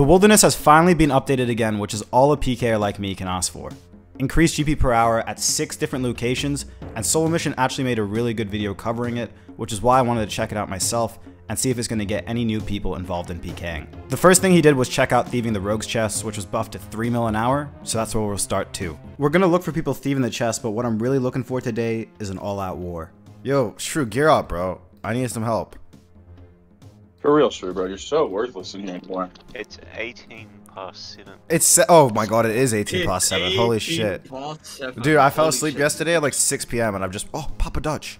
The Wilderness has finally been updated again, which is all a PKer like me can ask for. Increased GP per hour at 6 different locations, and Solo Mission actually made a really good video covering it, which is why I wanted to check it out myself and see if it's going to get any new people involved in PKing. The first thing he did was check out thieving the rogue's chest, which was buffed to 3 mil an hour, so that's where we'll start too. We're going to look for people thieving the chest, but what I'm really looking for today is an all-out war. Yo, Shrew, gear up, bro. I need some help. For real, Shrew, bro. You're so worthless in here anymore. It's 18 past 7. It's oh my god, it is 18 past 7. Holy shit. Seven. Dude, I fell Holy asleep shit. yesterday at like 6 p.m. and I'm just oh Papa Dutch.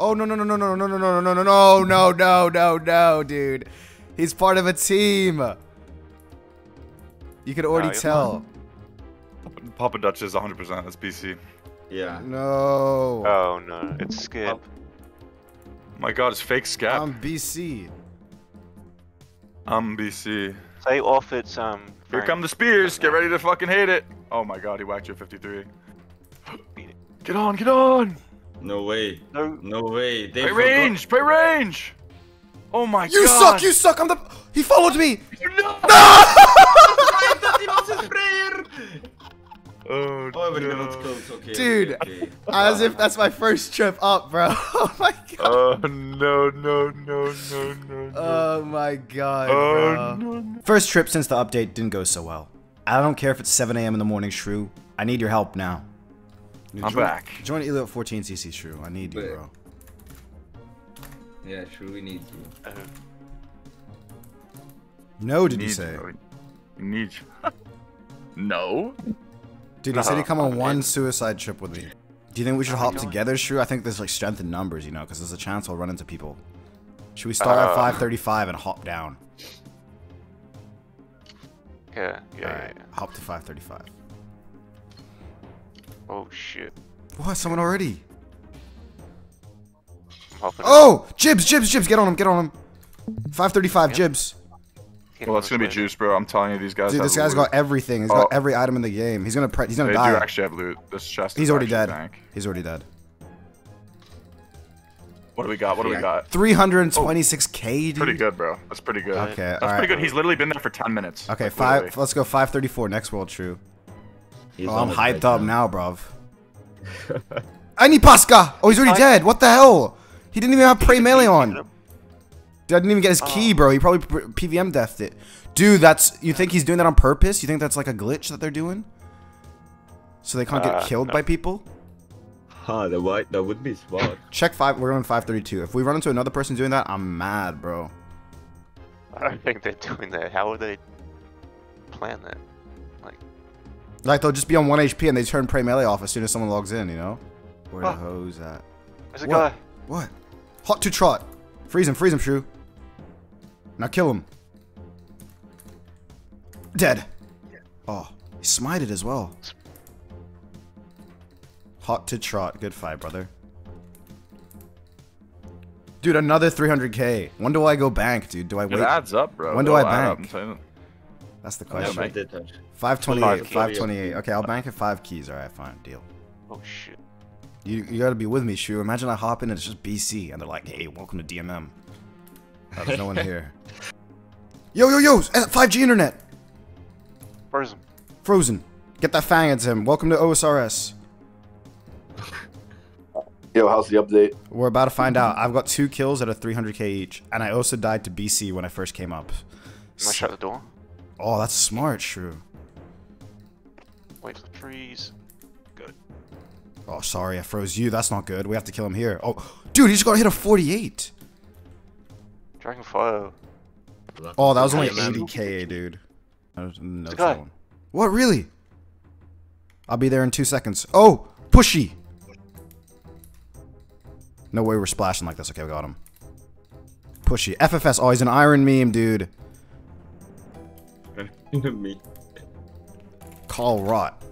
Oh no no no no no no no no no no no no no no no no dude. He's part of a team. You could already he's tell. Papa Dutch is 100%. That's BC. Yeah. No. Oh no, it's Skip. My god, it's fake scap. I'm BC. I'm BC. Say off it's um. Here Frank. come the spears. Get ready to fucking hate it. Oh my god, he whacked you at 53. Get on, get on. No way. No. No way. They Play range, play range. Oh my You god. You suck. You suck. I'm the. He followed me. Oh, but no. you're not close. Okay. Dude. Okay, okay. As if that's my first trip up, bro. Oh my god. Oh no, no, no, no, no, no. Oh my god, oh bro. no, no. First trip since the update didn't go so well. I don't care if it's 7 a.m. in the morning, Shrew. I need your help now. I'm Join- back. Join Elio at 14cc, Shrew. I need you, Wait. bro. Yeah, Shrew, we need you. No, did you say? you. Need you. no. Dude, he said he'd come on one suicide trip with me. Do you think we should hop you know what? together, Shrew? I think there's like strength in numbers, you know, because there's a chance we'll run into people. Should we start at Uh, 535 and hop down? yeah, yeah, yeah, hop to 535. Oh shit. What? Someone already? Oh! Jibs, Jibs, Jibs! Get on him, get on him! 535, Jibs. Get Well, that's gonna be juice, bro. I'm telling you, these guys. Dude, this guy's loot. got everything. He's got Oh. every item in the game. He's gonna pre- he's gonna They do actually have loot. This chest. He's is already dead. dank. He's already dead. What do we got? What do we got? 326k, dude. Pretty good, bro. That's pretty good. Okay, That's alright. pretty good. He's literally been there for 10 minutes. Okay, Like, five. literally. Let's go 534 next world true. He's Oh, I'm hyped up now, bruv. I need Pasca. Oh, he's already dead. What the hell? He didn't even have Pray Melee on. Didn't even get his key, bro. He probably PVM deathed it. Dude, that's. You think he's doing that on purpose? You think that's like a glitch that they're doing? So they can't get Uh, killed no. by people? Huh, the white, that would be smart. Check five. We're on 532. If we run into another person doing that, I'm mad, bro. I don't think they're doing that. How would they plan that? Like they'll just be on one HP and they turn Pray Melee off as soon as someone logs in. You know? Where the Huh. hose at? There's a What? guy. What? Hot to trot. Freeze him, freeze him, Shrew. Now kill him. Dead. Oh, he smited as well. Hot to trot. Good fight, brother. Dude, another 300k. When do I go bank, dude? Do I wait? It wait? adds up, bro. When do It'll I bank? I'm telling you. That's the Yeah, question. but they touch. 528, 528. Okay, I'll bank at 5 keys. Alright, fine. Deal. Oh shit. You, you gotta be with me, Shu. Imagine I hop in and it's just BC and they're like, hey, welcome to DMM. Oh, there's no one here. Yo, yo, yo! eh, 5G internet! Frozen. Frozen. Get that fang at him. Welcome to OSRS. Yo, how's the update? We're about to find out. I've got two kills at a 300k each, and I also died to BC when I first came up. I'm gonna shut the door. Oh, that's smart, Shrew. Wait for the trees. Good. Oh, sorry, I froze you. That's not good. We have to kill him here. Oh, dude, he just got hit a 48. Dragonfire. Oh, that was only 80k, dude. No, It's phone. What, really? I'll be there in two seconds. Oh, pushy. No way we're splashing like this. Okay, we got him. Pushy. FFS. Oh, he's an iron meme, dude. Me. Call rot.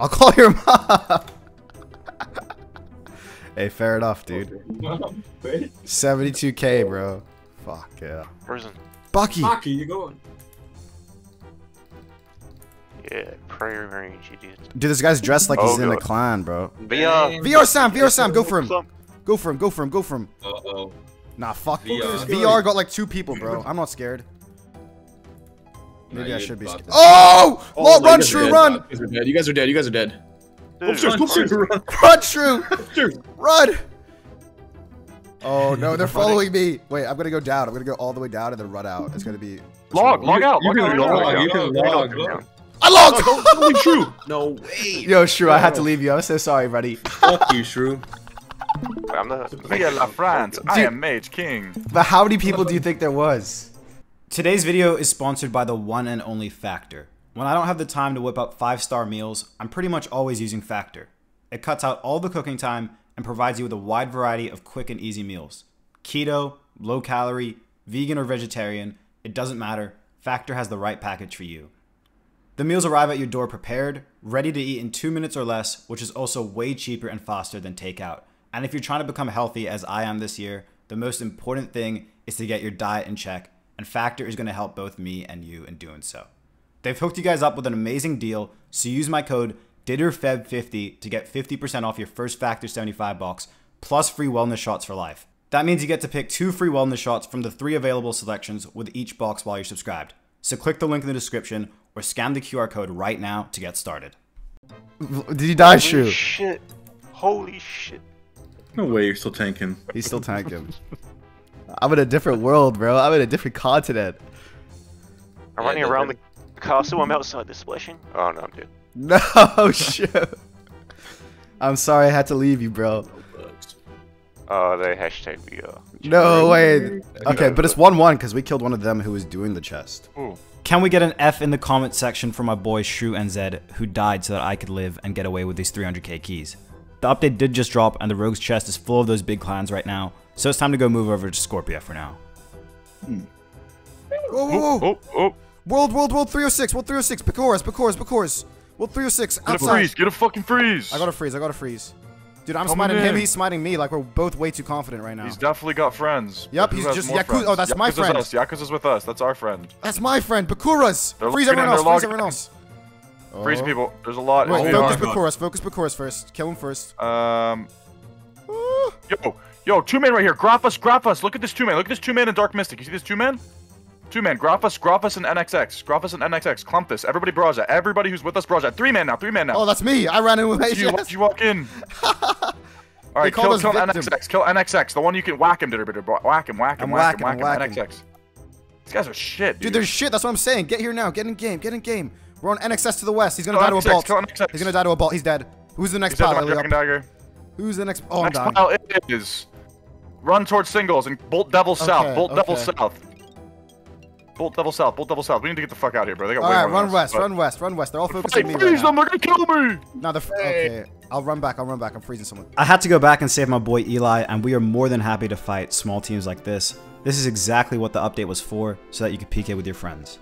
I'll call your mom. Hey, fair enough, dude. 72k, bro. Fuck yeah. Frozen. Bucky. Fuck, you going? Yeah, prayer range, idiot. Dude, this guy's dressed like he's Oh, in a God. clan, bro. VR. VR Sam, VR Sam, go for him. Go for him, go for him, go for him. Uh oh. Nah, fuck. VR. VR got like two people, bro. I'm not scared. Nah, Maybe I should be scared. Oh! Oh, run, you guys are Shrew, run! You guys are dead. You guys are dead. You guys are dead. Dude, Upstairs, run, upstairs, run. run. Run, Shrew! Upstairs. Run! Oh no, they're following me. Wait, I'm gonna go down. I'm gonna go all the way down and then run out. It's gonna be. Log, log out, You log can out. log, log you out. can Log, log. log. I logged! Oh, don't don't leave Shrew. No way. Yo, Shrew, I had to leave you. I'm so sorry, buddy. Fuck you, Shrew. I'm the. Via La France, I am Mage King. But how many people do you think there was? Today's video is sponsored by the one and only Factor. When I don't have the time to whip up five star meals, I'm pretty much always using Factor. It cuts out all the cooking time and provides you with a wide variety of quick and easy meals. Keto, low calorie, vegan or vegetarian, it doesn't matter. Factor has the right package for you. The meals arrive at your door prepared, ready to eat in two minutes or less, which is also way cheaper and faster than takeout. And if you're trying to become healthy, as I am this year, the most important thing is to get your diet in check, and Factor is going to help both me and you in doing so. They've hooked you guys up with an amazing deal, so use my code DITTERFEB50 to get 50% off your first Factor 75 box, plus free wellness shots for life. That means you get to pick two free wellness shots from the three available selections with each box while you're subscribed. So click the link in the description or scan the QR code right now to get started. Did he die, Holy shit. Holy shit. No way. You're still tanking. He's still tanking. I'm in a different world, bro. I'm in a different continent. I'm running around the castle. I'm outside the splashing. Oh no, I'm dead. No, shit. I'm sorry I had to leave you, bro. Oh, they hashtag VR. Uh, no way. Okay, but it's 1 1 because we killed one of them who was doing the chest. Ooh. Can we get an F in the comment section for my boy Shrew and Zed, who died so that I could live and get away with these 300k keys? The update did just drop, and the Rogue's chest is full of those big clans right now, so it's time to go move over to Scorpia for now. Whoa, whoa, whoa! Oh, oh. World, world, world 306, world 306, Picoris, Picoris, Picoris. World 306, Get a outside. freeze, get a fucking freeze. I got to freeze, I got to freeze. Dude, I'm Coming smiting him, he's smiting me, like we're both way too confident right now. He's definitely got friends. Yep, he's just- more Yaku- friends? oh, that's my Yakuza's friend. Us. Yakuza's with us. That's our friend. That's my friend, Bakuras! They're Freeze everyone else, freeze everyone else. Freeze Oh. people. There's a lot. Wait, focus. Bakuras, focus Bakuras first. Kill him first. Um, Ah. yo, yo, two men right here. Graphus, Graphus. Look at this two man. Look at this two man in Dark Mystic. You see this two man? Two man. Graphus, Graphus, and NXX. Graphus and NXX. Clumpus. Everybody that. Everybody who's with us that. Three man now. Three man now. Oh, that's me. I ran in with Did you, HS. you walk in? All right, kill, kill victim. NXX. Kill NXX. The one you can whack him, bitter. Whack him, whack him, I'm whack him, whack him. whacking. NXX. These guys are shit, dude. Dude, there's shit. That's what I'm saying. Get here now. Get in game. Get in game. We're on NXS to the west. He's gonna Kill die to a NXX, bolt. kill NXX. He's gonna die to a bolt. He's dead. Who's the next He's pile? Dragon Dagger. Who's the next? Oh, I'm Next dying. pile is run towards singles and Bolt Devil South. Okay, Bolt Devil. South. Bolt double South. Bolt double South. We need to get the fuck out of here, bro. They got All way right, run than us, west. Run west. Run west. They're all focused on me right freeze now. them! They're gonna kill me. No, the okay. I'll run back. I'll run back. I'm freezing someone. I had to go back and save my boy Eli, and we are more than happy to fight small teams like this. This is exactly what the update was for, so that you could PK with your friends.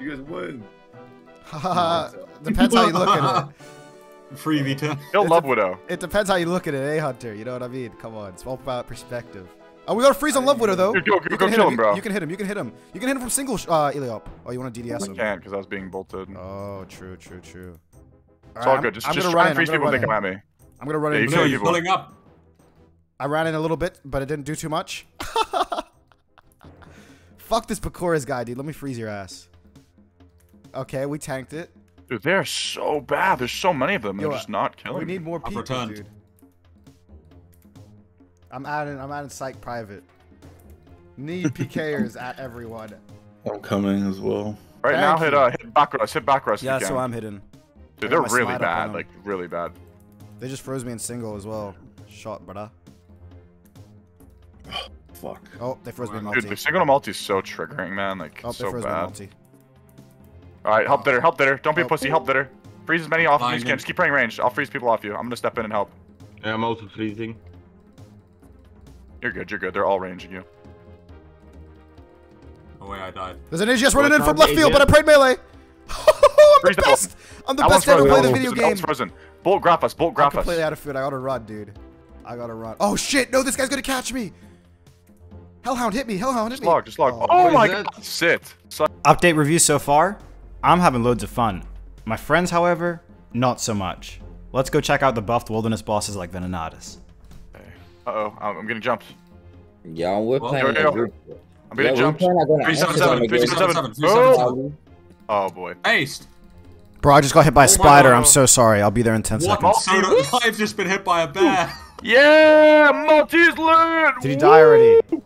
You guys win. Haha. Depends how you look at it. Free Vita. Kill It's Love Widow. It depends how you look at it, eh, Hunter? You know what I mean? Come on, it's all about perspective. Oh, we got to freeze on Love Widow though. Dude, go- You can go hit kill him, bro. You can hit him. You can hit him. You can hit him from single. sh- Uh, Iliop. Oh, you want to DDS I him? can't because I was being bolted. Oh, true, true, true. It's all good. Just, just try and freeze people when they come at me. I'm gonna run Yeah, in. you No, kill he's people. pulling up. I ran in a little bit, but it didn't do too much. Fuck this Bakuras guy, dude. Let me freeze your ass. Okay, we tanked it. Dude, they're so bad. There's so many of them. Yo, They're just not killing We need more I've people, dude. I'm adding. I'm adding psych private. Need PKers at everyone. I'm coming as well. Right Thank now, hit you. uh, hit back rush. Hit back rush. Yeah, you so. I'm hidden. Dude, they're really slide up on bad. Like really bad. They just froze me in single as well. Shot, brother. Fuck. Oh, they froze me in multi. Dude, the single to multi is so triggering, man. Like Oh, so froze me in bad. All right, help Ditter, help Ditter. Don't be a Oh. pussy. Help Ditter. Freeze as many off as you can. Just keep praying range. I'll freeze people off you. I'm gonna step in and help. Yeah, I'm also freezing. You're good. You're good. They're all ranging you. Oh wait, I died. There's an AGS running in from out, left field, but I AGS. played melee. I'm the best. I'm the best one's to ever play the That video one's game. frozen. Bolt graph us. Bolt I'm us. completely out of food. I gotta run, dude. I gotta run. Oh shit! No, this guy's gonna catch me. Hellhound hit me. Hellhound hit me. Just log. Just log. Oh. Oh, my god. Sit. So- Update review so far. I'm having loads of fun. My friends, however, not so much. Let's go check out the buffed wilderness bosses like Venenatis. Uh oh. I'm I'm getting jumped. Yeah, we're Well, playing there we go. I'm Yeah, gonna jump. playing like an 377, Amazon 377. 377, Oh! Oh boy. Haste. Bro, I just got hit by a Oh spider. I'm so sorry. I'll be there in 10 What? seconds. So do- I've just been hit by a bear. Yeah, Maltese lit. Did he die already?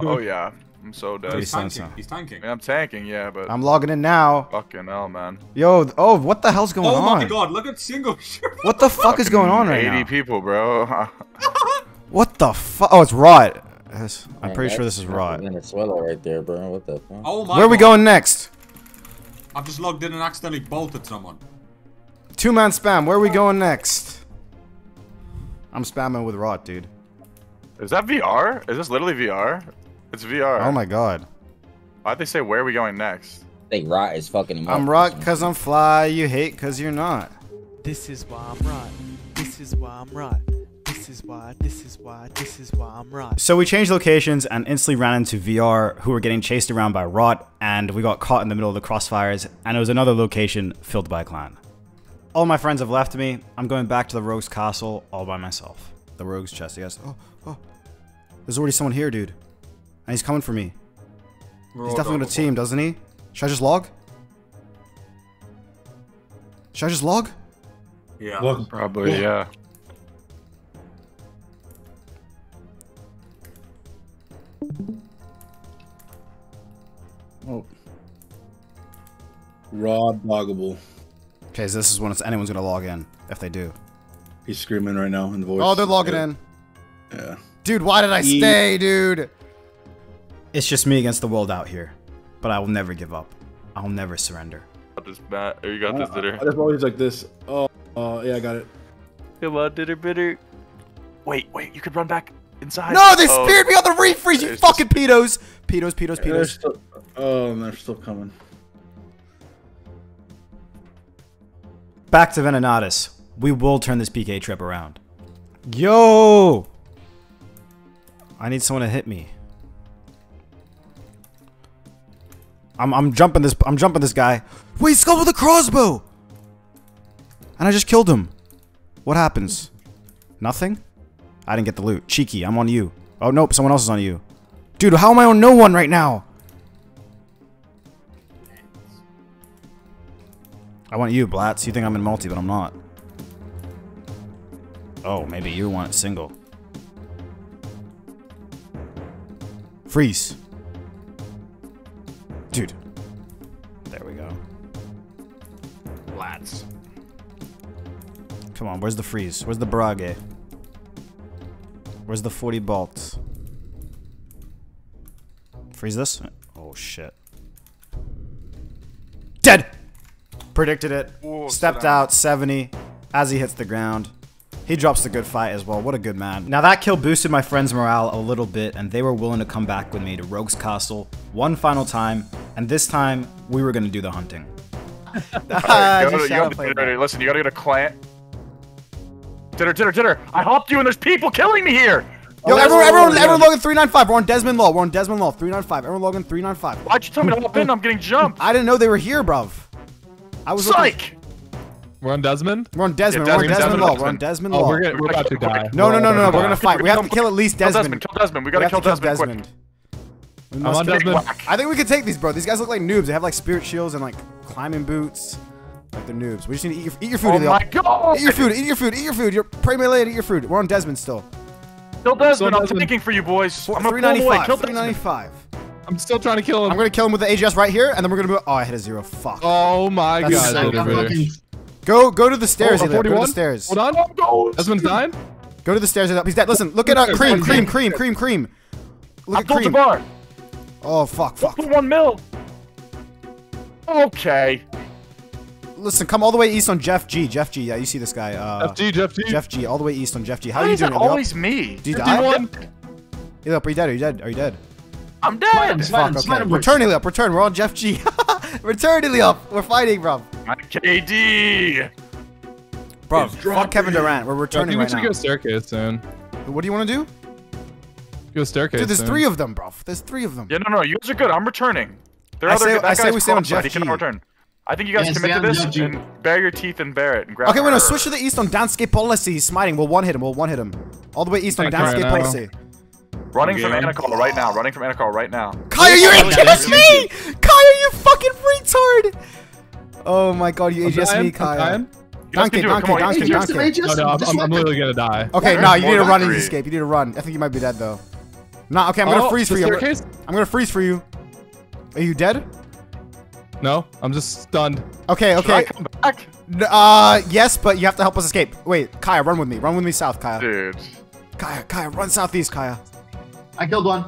Oh yeah, I'm so dead. He's tanking. He's tanking. I'm tanking, yeah, but I'm logging in now. fucking hell, man. Yo, oh, what the hell's going on? Oh on? my god, look at single. What the fuck is going on right 80 now? people, bro. What the fuck? Oh, it's Rot. Yes, I'm Man, pretty sure this is that's Rot. Venezuela right there, bro. What the fuck? Oh my Where are we going next? I've just logged in and accidentally bolted someone. Two man spam. Where are we going next? I'm spamming with Rot, dude. Is that VR? Is this literally VR? It's VR. Oh my god. Why'd they say where are we going next? I think Rot is fucking. I'm Rot cause I'm fly. You hate cause you're not. This is why I'm right. This is why I'm right. This is why, this is why, this is why I'm right. So we changed locations and instantly ran into VR, who were getting chased around by Rot, and we got caught in the middle of the crossfires, and it was another location filled by a clan. All my friends have left me. I'm going back to the Rogue's Castle all by myself. The Rogue's chest, yes. Oh, oh. There's already someone here, dude. And he's coming for me. He's definitely on a team, doesn't he? Should I just log? Should I just log? Yeah. Look, Probably, yeah. Raw doggable. Okay, so this is when it's anyone's gonna log in, if they do. He's screaming right now in the voice. Oh, they're logging yeah. in. Yeah. Dude, why did I stay, dude? It's just me against the world out here. But I will never give up. I'll never surrender. Got this bat. Or you got this dinner. That's always like this. Oh, uh, yeah, I got it. Come on, dinner bitter. Wait, wait, you could run back inside. No, they Oh, speared me on the refreeze, you It's fucking pedos! Pedos, pedos, pedos. still, oh, and they're still coming. Back to Venenatis. We will turn this PK trip around. Yo! I need someone to hit me. I'm, I'm jumping this I'm jumping this guy. Wait, he's with a crossbow! And I just killed him. What happens? Nothing? I didn't get the loot. Cheeky, I'm on you. Oh nope, someone else is on you. Dude, how am I on no one right now? I want you, Blatz. You think I'm in multi, but I'm not. Oh, maybe you want single. Freeze. Dude. There we go. Lats. Come on, where's the freeze? Where's the Brage? Where's the 40 bolts? Freeze this? Oh shit. Predicted it. Whoa, Stepped out 70 as he hits the ground. He drops the good fight as well. What a good man. Now that kill boosted my friend's morale a little bit and they were willing to come back with me to Rogue's Castle one final time. And this time we were gonna do the hunting. Ah, Go you gotta- played dinner, that. listen, you gotta get a clan. Dinner, dinner, dinner. I hopped you and there's people killing me here. Yo, Oh, everyone, that's- everyone, everyone logging 395. We're on Desmond Law. We're on Desmond Law. 395. Everyone logging 395. Why'd you tell me to hop in? I'm getting jumped. I didn't know they were here, bruv. I was looking- Psych. We're on Desmond? We're on Desmond. Yeah, we're on Desmond, Desmond Desmond, Law. Desmond. We're on Desmond Oh, we're, gonna, we're about to die. No, no, no, no, no. We're We're gonna fight. We have to kill at least Kill Desmond. Desmond. Kill Desmond. We We gotta kill to Desmond. quick. Desmond. We I'm on kill- Desmond. I think we could take these, bro. These guys look like noobs. They have like spirit shields and like climbing boots. Like they're noobs. We just need to eat your, eat your food, Oh Elio. my god. Eat your food. Eat your food. Eat your food. You're pray melee and eat your food. We're on Desmond still. Kill Desmond. I'm Desmond. thinking for you boys. Four- I'm gonna pull away. 395. Kill 395. I'm still trying to kill him. I'm gonna kill him with the AGS right here, and then we're gonna move. Oh, I hit a zero. Fuck. Oh my That's god. so Dinner Go, go to the stairs, Oh, Go to the 41? stairs. Hold on. Desmond's dying? Go to the stairs. Elio. He's dead. Listen, look at uh, cream, cream, cream, cream, cream. Look at Abdul cream. Jabbar. Oh fuck, fuck. 1.1 mil. Okay. Listen, come all the way east on Jeff G. Jeff G. Yeah, you see this guy. Uh, FG, Jeff G. Jeff G. All the way east on Jeff G. How Why are you is it doing? Elio? always me? Did you die? 51. Eliop, are you dead? Are you dead? Are you dead? I'm dead. Fuck, okay. Return, Eliop. Return. We're on Jeff G. Return, Eliop. We're fighting, bro. My KD. Bro, fuck Kevin Durant. We're Yo, I returning think we right should now. go staircase soon. What do you want to do? Go staircase Dude, there's soon. three of them, bro. There's three of them. Yeah, no, no, you guys are good. I'm returning. There are I other, say- that I say we stay on. Jeff He cannot return. I think you guys Yeah, commit to this Jeff and bare your teeth and bear it and grab Okay, wait, no. her. Switch to the east on Danscape Policy. He's smiting. We'll one hit him. We'll one hit him. All the way east on Thank you right Danscape now. Policy. Running from Okay. Right now. Running from Anacall right now. Kaya, you Really AGS really me! Kaya, you fucking retard! Oh my god, you I'm AGS me, I'm Kaya. dying. You guys Donkey, can do it. donkey, Come on, you donkey, guys can do it. donkey. No, I'm, I'm, I'm literally gonna die. Okay, no, you need to run and escape. You need to run. I think you might be dead though. Nah, okay, I'm gonna Oh, freeze for you. I'm gonna- staircase? I'm gonna freeze for you. Are you dead? No, I'm just stunned. Okay, Should I okay. come back? Uh, yes, but you have to help us escape. Wait, Kaya, run with me. Run with me south, Kaya. Dude. Kaya, Kaya, run southeast, Kaya. I killed one.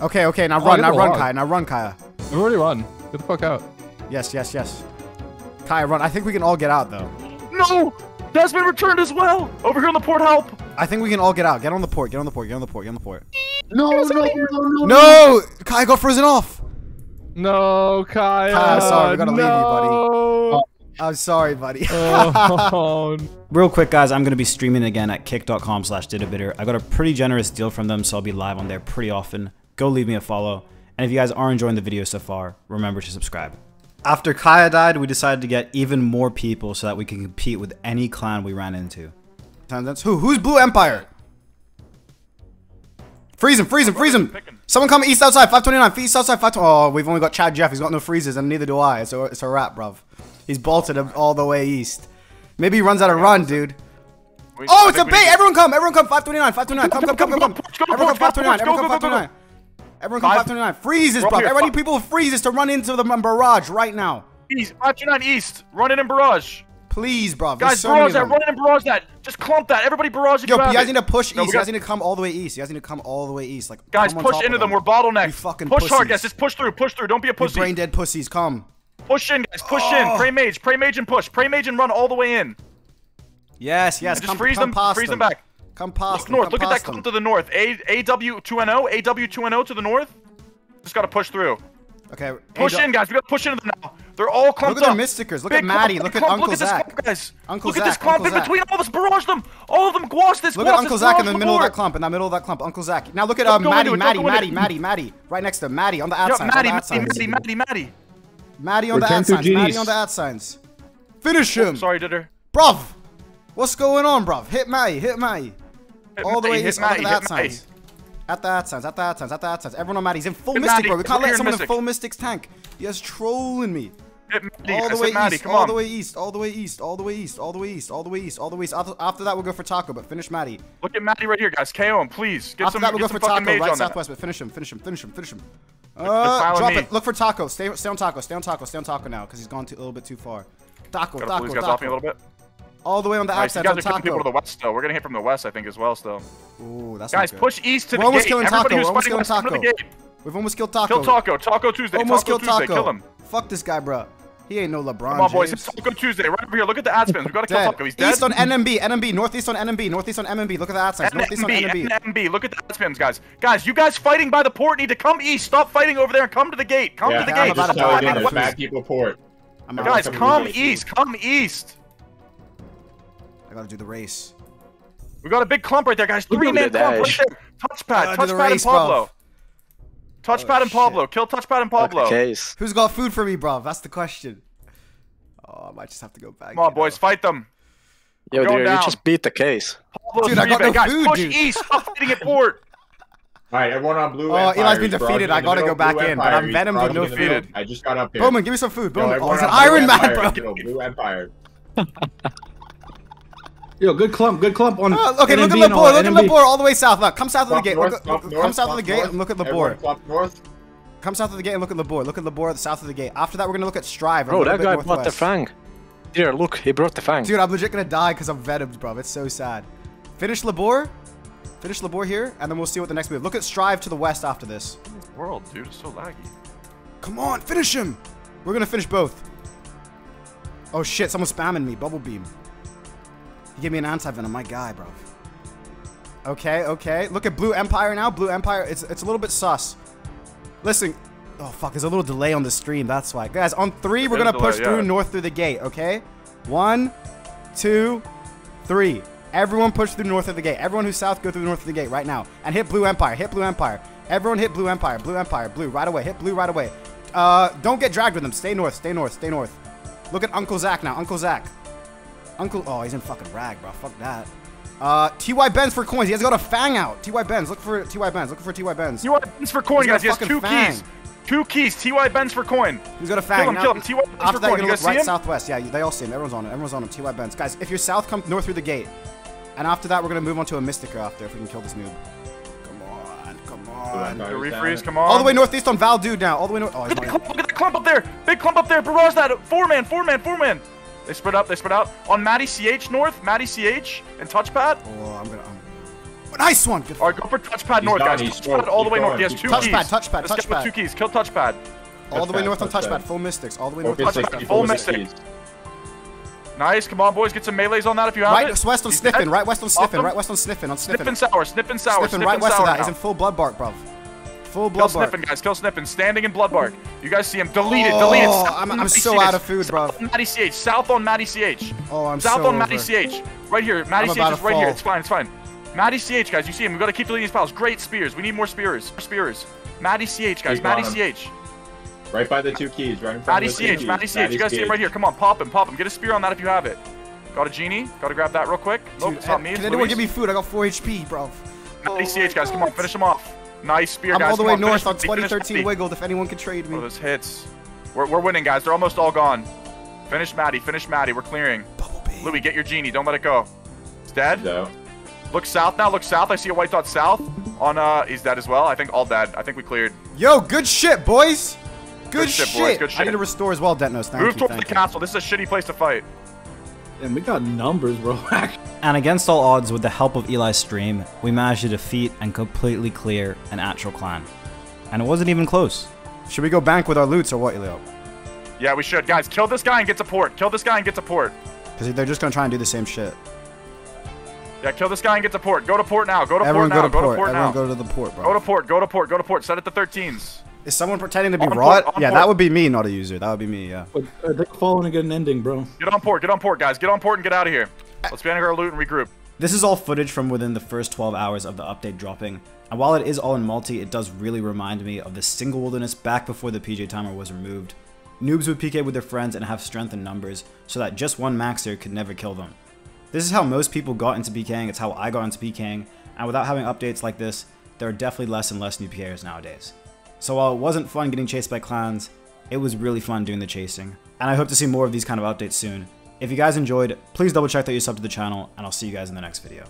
Okay, okay, now Oh, run, now run, the log. Kaya, now run, Kaya. I've already run. Get the fuck out. Yes, yes, yes. Kaya, run. I think we can all get out though. No! Desmond returned as well! Over here on the port, help! I think we can all get out. Get on the port. Get on the port. Get on the port. Get on the port. No, no, no, no, No, Kaya got frozen off. No, Kaya. Kaya, sorry, we uh, gotta leave you, buddy. I'm sorry, buddy. Oh, Real quick, guys, I'm going to be streaming again at kick.com slash ditterbitter. I got a pretty generous deal from them, so I'll be live on there pretty often. Go leave me a follow. And if you guys are enjoying the video so far, remember to subscribe. After Kaya died, we decided to get even more people so that we can compete with any clan we ran into. Who? Who's Blue Empire? Freeze him, freeze him, freeze him! Someone come east outside, 529, east outside, 529. Oh, we've only got Chad Jeff. He's got no freezes, and neither do I. It's a, it's a wrap, bruv. He's bolted him all the way east. Maybe he runs out of run, dude. We- Oh, it's a need bait! Everyone come! Everyone come! 529, 529. Come, come, come, come, come! Everyone come go, go, 529. Everyone come go, go, go. 529. Everyone come 529. Freezes, bro. here, Everybody, people with freezes to run into the barrage right now. East, 529 East. Run it in barrage. Please, bro. Guys, so barrage that. them. Run it in barrage that. Just clump that. Everybody barrage if Yo, you you guys it. need to push No, east. You guys need to come all the way east. You guys need to come all the way east. Like, Guys, push into of them. We're bottlenecked. You fucking push hard, guys. Just push through. Push through. Don't be a You pussy. brain dead pussies, come. Push in, guys. Push in. Pray mage. Pray mage and push. Pray mage and run all the way in. Yes, yes. Just come, freeze come them. past Freeze them them. back. Come past Look them. north. come Look at that clump to the north. A AW2NO. AW2NO to the north. Just gotta push through. Okay. Push in, guys. We gotta push into them now. They're all clumped Look at up. the Mysticers. Look Big at Maddie. clump, Look at clump. Uncle Look at this Zach. clump, guys. Uncle Look at this clump Uncle in Zach. between all of us. Barrage them. All of them. Squash this. Look squash at Uncle Zach in the middle of that clump, in that middle of that clump. Uncle Zach. Now look at uh, go Maddie, Maddie, Maddie. Maddie, Maddie. Right next to Maddie on the ad Yo. Maddie, the Maddie. Maddie, Maddie, Maddie. Maddie on the Return ad to signs. Maddie on the ad signs. Finish oh, him. Sorry, Ditter. Bruv. What's going on, bruv? Hit Maddie. Hit Maddie. Hit All the way hit east. Look Maddie, the hit ad Maddie. signs. At the ad signs. At the ad signs. At the ad signs. Everyone on Maddie's in full Hit mystic, Maddie, bro. We can't we're let in someone in Mystic. full mystic's tank. You guys trolling me. Maddie. All the way east, come all on. the way east, all the way east, all the way east, all the way east, all the way east, all the way east. After, after that, we'll go for Taco, but finish Maddie. Look at Maddie right here, guys. KO him, please. Get After some, that, we'll get go for Taco, right on that. southwest, but finish him, finish him, finish him, finish him. Uh, drop me. it. Look for Taco. Stay, stay on Taco. Stay on Taco. Stay on Taco now, because he's gone too, a little bit too far. Taco, Gotta pull Taco, off me a little bit. All the way on the Nice. You outside guys are killing people to the west, though. We're gonna hit from the west, I think, as well, still. Ooh, that's Guys, push east to We're the almost gate. killing Everybody Taco. who's We're almost killing come to the Taco. We've almost killed Taco. Kill Taco. Taco Tuesday. Almost Taco killed Tuesday. Taco. Kill him. Fuck this guy, bro. He ain't no LeBron Come on, boys. James. It's Taco Tuesday. Right over here. Look at the ad spins. We gotta kill Dead. Taco. He's dead. East on NMB, NMB, northeast on NMB, northeast on NMB. Look at the ad signs. Northeast on NMB, NMB. NMB. Look at the ad spins, guys. Guys, you guys fighting by the port need to come east. Stop fighting over there and come to the gate. Come Yeah, to the I'm gate. about to Stop die. fighting I'm about people port. I'm. Guys, Come come east. east. Come east. I gotta do the race. We got a big clump right there, guys. Three man clump right there. Touchpad. Do the Touchpad and race, bro. Pablo. Touchpad Oh, and Pablo. Kill Touchpad and Pablo. Case. Who's got food for me, bro? That's the question. Oh, I might just have to go back. Come on, boys. know. Fight them. Yo, dude, down. you just beat the case. Pablo Dude, I got no guys, food, push dude. east. Stop fighting at port. All right, everyone on blue. Oh, Empire Eli's been defeated. I gotta go back Blue in, but I'm is Venom with no in the middle. food. I just got up here. Bowman, give me some food. Yo, Oh, it's an on Blue Iron Man, Empire bro. the Blue Empire. Yo, good clump, good clump on. Oh, okay, look at NMB and all Labor. Look at NMB. Labor all the way south. Look, come south of the gate. north, Look, flop come south of the gate north. and look at Everyone Labor. flop north. Come south of the gate and look at Labor. Look at Labor south of the gate. After that, we're gonna look at Strive. Bro, that guy brought the fang. Here, look, he brought the fang. Dude, I'm legit gonna die because I'm venomed, bro. It's so sad. Finish Labor. Finish Labor here, and then we'll see what the next move. Look at Strive to the west after this. World, dude, it's so laggy. Come on, finish him. We're gonna finish both. Oh shit, someone's spamming me. Bubble beam. He gave me an anti-venom. My guy, bro. Okay, okay. Look at Blue Empire now. Blue Empire, it's, it's a little bit sus. Listen. Oh, fuck. There's a little delay on the stream. That's why. Guys, on three, we're going to push delay, through yeah. north through the gate, okay? One, two, three. Everyone push through north of the gate. Everyone who's south, go through north of the gate right now. And hit Blue Empire. Hit Blue Empire. Everyone hit Blue Empire. Blue Empire. Blue, right away. Hit Blue right away. Uh, don't get dragged with them. Stay north. Stay north. Stay north. Look at Uncle Zach now. Uncle Zach. Uncle. Oh, he's in fucking rag, bro. Fuck that. Uh, Ty Benz for coins. He has got a fang out. Ty Benz. Look for Ty Benz. Look for Ty Benz. Ty Benz for coin, guys. a He has fucking two fang. keys. Two keys. Ty Benz for coin. He's got a fang. Kill him, Now- kill him. Ty Benz After for that, coin. you're You gonna guys look right see him? southwest. Yeah, they all see him. Everyone's on him. Everyone's on him. Ty Benz. Guys, if you're south, come north through the gate. And after that, we're gonna move on to a Mystica after if we can kill this noob. Come on, come on. The refreeze, come on. All the way northeast on Val Dude now. All the way north. Oh, he's Look at, the clump, look at the clump up there. Big clump up there. Barrage that. Four man, four man, four man. They spread up. They spread out. On Matty CH north. Matty CH and touchpad. Oh, I'm gonna. I'm... Nice one. Good. All right, go for touchpad He's north, done, guys. he's Touchpad smoked, all the keep way north. going, He has two going. keys. Touchpad, touchpad, This guy with touchpad. two keys. Kill touchpad. All the way Touchpad, north on touchpad. touchpad. Full Mystics. All the way north. Focus touchpad, full full mystic. keys. Nice. Come on, boys. Get some melees on that if you have Right it. west on He's sniffing. dead. Right west on sniffing. Right west on sniffing. On Sniffing sniffing. sour. Sniffing sour. Sniffing Sniffing right west of sour that. He's in full blood bark, bruv. Full Kill blood bark. sniffing, guys. Kill sniffing. Standing in blood bark. You guys see him. Delete it. Delete it. Oh, South I'm- I'm so CH. out of food, bro. South on Matty CH. South on Matty CH. Oh, I'm South so on Matty. CH. Right here. Matty CH is to right here. It's fine. It's fine. Matty CH, guys. You see him. We've got to keep deleting these piles. Great spears. We need more spears. More spears. Matty CH, guys. Keep Matty. CH. Right by the two keys, right in front Matty of the two CH. keys. Matty CH. You guys see him right here. Come on. Pop him. Pop him. Get a spear on that if you have it. Got a genie. Got to grab that real quick. Oh, Dude, it's not me. Can anyone Luis. give me food? I got 4 HP, bro. Matty CH, guys. Come on. Finish him off. Nice spear, I'm guys. all the Come way on, north on Matty, finish 2013 Matty. Wiggled if anyone can trade Oh, me. those hits. We're, we're winning, guys. They're almost all gone. Finish Maddie. Finish Maddie. We're clearing. Louis, get your genie. Don't let it go. It's dead. No. Look south now. Look south. I see a white dot south. On uh, he's dead as well. I think all dead. I think we cleared. Yo, good shit, boys. Good, Good shit, shit. boys, good shit. I need to restore as well, Detnos. Thank Move you. towards Thank the you. castle. This is a shitty place to fight. And we got numbers, bro. And against all odds, with the help of Eli's stream, we managed to defeat and completely clear an actual clan. And it wasn't even close. Should we go bank with our loots or what, Elio? Yeah, we should, guys. Kill this guy and get to port. Kill this guy and get to port. Because they're just gonna try and do the same shit. Yeah, kill this guy and get to port. Go to port now. Go to Everyone port go now. to Go port. to port Everyone now. go to the port, bro. Go to port. Go to port. Go to port. Set it to 13s. Is someone pretending to be On rot? on Yeah, port. that would be me, not a user. That would be me, yeah. But uh, they're following a good ending, bro. Get on port. Get on port, guys. Get on port and get out of here. Let's bank our loot and regroup. This is all footage from within the first 12 hours of the update dropping, and while it is all in multi, it does really remind me of the single wilderness back before the PJ timer was removed. Noobs would PK with their friends and have strength in numbers, so that just one maxer could never kill them. This is how most people got into PKing, it's how I got into PKing, and without having updates like this, there are definitely less and less new PKers nowadays. So while it wasn't fun getting chased by clans, it was really fun doing the chasing, and I hope to see more of these kind of updates soon. If you guys enjoyed, please double check that you subbed to the channel, and I'll see you guys in the next video.